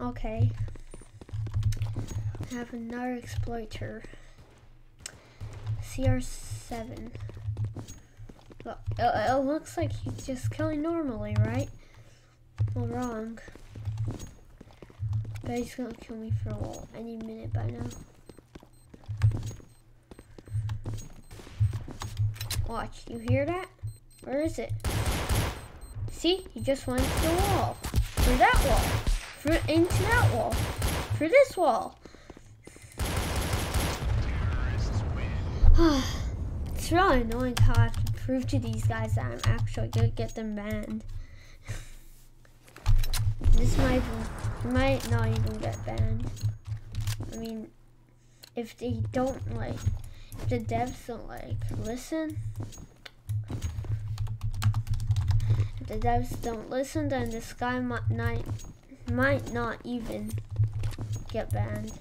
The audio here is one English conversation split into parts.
Okay. I have another exploiter. CR7. Well, it, it looks like he's just killing normally, right? Well, wrong. But he's gonna kill me for well, any minute by now. Watch, you hear that? Where is it? See, he just went to the wall. For that wall. For into that wall. For this wall. it's really annoying how I have to prove to these guys that I'm actually gonna get them banned. this might might not even get banned. I mean, if they don't like, if the devs don't like listen, if the devs don't listen, then this guy might not, might not even get banned,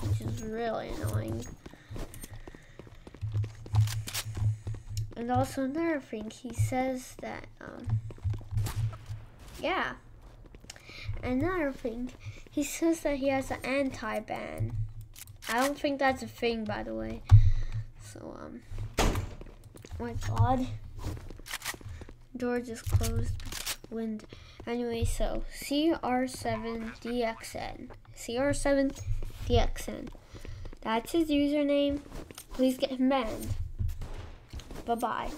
which is really annoying. And also another thing, he says that, um, yeah. Another thing, he says that he has an anti-ban. I don't think that's a thing, by the way. So, um, my god. Door just closed. Wind. Anyway, so CR7DXN. CR7DXN. That's his username. Please get him banned. Bye-bye.